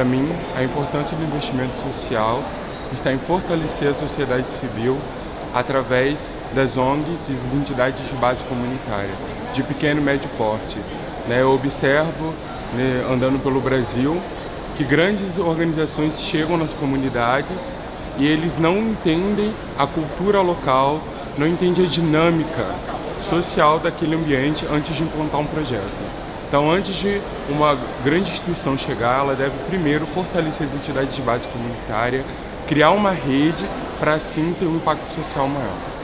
Para mim, a importância do investimento social está em fortalecer a sociedade civil através das ONGs e das entidades de base comunitária, de pequeno e médio porte. Né? Eu observo, né, andando pelo Brasil, que grandes organizações chegam nas comunidades e eles não entendem a cultura local, não entendem a dinâmica social daquele ambiente antes de implantar um projeto. Então, antes de uma grande instituição chegar, ela deve primeiro fortalecer as entidades de base comunitária, criar uma rede para assim ter um impacto social maior.